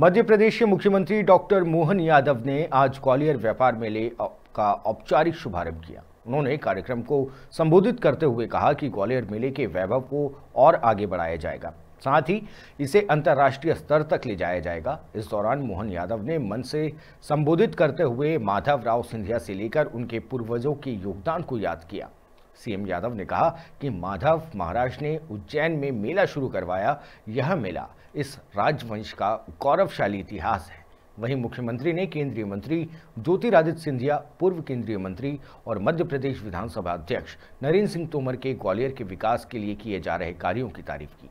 मध्य प्रदेश के मुख्यमंत्री डॉक्टर मोहन यादव ने आज ग्वालियर व्यापार मेले का औपचारिक शुभारंभ किया। उन्होंने कार्यक्रम को संबोधित करते हुए कहा कि ग्वालियर मेले के वैभव को और आगे बढ़ाया जाएगा। साथ ही इसे अंतर्राष्ट्रीय स्तर तक ले जाया जाएगा। इस दौरान मोहन यादव ने मन से संबोधित करते हुए माधव राव सिंधिया से लेकर उनके पूर्वजों के योगदान को याद किया। सीएम यादव ने कहा कि माधव महाराज ने उज्जैन में मेला शुरू करवाया। यह मेला इस राजवंश का गौरवशाली इतिहास है। वहीं मुख्यमंत्री ने केंद्रीय मंत्री, ज्योतिरादित्य सिंधिया, पूर्व केंद्रीय मंत्री और मध्य प्रदेश विधानसभा अध्यक्ष नरेंद्र सिंह तोमर के ग्वालियर के विकास के लिए किए जा रहे कार्यों की तारीफ़ की।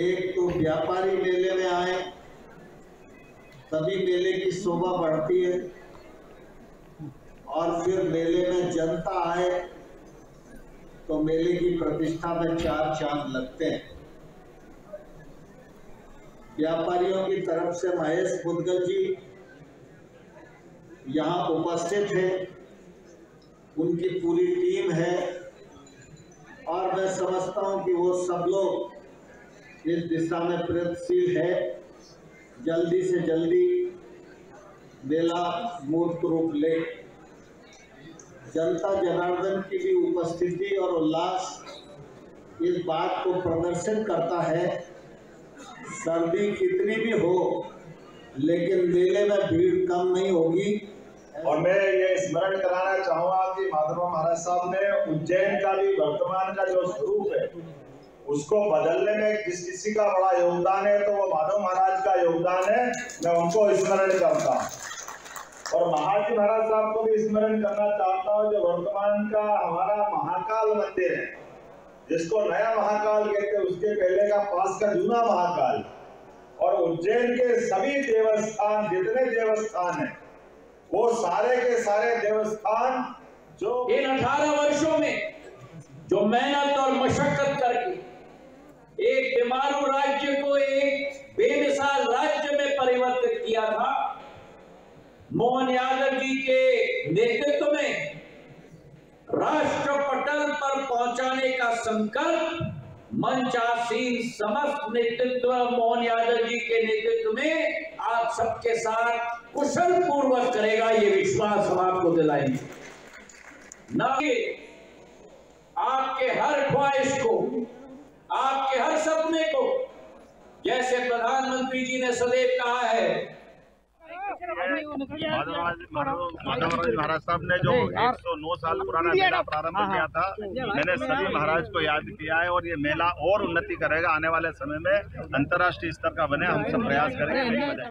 एक तो व्यापारी मेले में आए, तभी मेले की शोभा बढ़ती है और फिर मेले में जनता आए। तो मेले की प्रतिष्ठा में चार चाँद लगते हैं। व्यापारियों की तरफ़ से महेश मुदगल जी यहाँ उपस्थित हैं। उनकी पूरी टीम है और मैं समझता हूँ कि वो सब लोग इस दिशा में प्रयत्नशील है। जल्दी से जल्दी मेला मूर्त रूप ले। जनता जनार्दन की भी उपस्थिति और उल्लास इस बात को प्रदर्शित करता है। सर्दी कितनी भी हो, लेकिन मेले में भीड़ कम नहीं होगी। और मैं ये स्मरण कराना चाहूँगा कि माधव महाराज साहब ने उज्जैन का भी वर्तमान का जो स्वरूप है, उसको बदलने में किस किसी का बड़ा योगदान है तो वो माधव महाराज का योगदान है। मैं उनको स्मरण करता हूँ। और महाजी महाराज साहब को भी स्मरण करना चाहता हूँ, जो वर्तमान का हमारा महाकाल मंदिर है, जिसको नया महाकाल कहते हैं, उसके पहले का पास का जूना महाकाल। और उज्जैन के सभी देवस्थान, जितने देवस्थान है, वो सारे के सारे देवस्थान जो इन अठारह वर्षों में जो मेहनत और मशक्कत करके एक बीमारू राज्य को एक बेमिसाल राज्य में परिवर्तित किया था मोहन यादव जी के नेतृत्व में राष्ट्र पटल पर पहुँचाने का संकल्प मंचासीन समस्त नेतृत्व मोहन यादव जी के नेतृत्व में आप सबके साथ कुशल पूर्वक करेगा ये विश्वास हम आपको दिलाएँगे। न कि आपके हर ख्वाहिश को, आपके हर सपने को, जैसे प्रधानमंत्री जी ने सदैव कहा है माधवराज महाराज साहब ने जो 109 साल पुराना मेला प्रारंभ किया था मैंने सभी महाराज को याद किया है और ये मेला और उन्नति करेगा आने वाले समय में अंतर्राष्ट्रीय स्तर का बने हम सब प्रयास करेंगे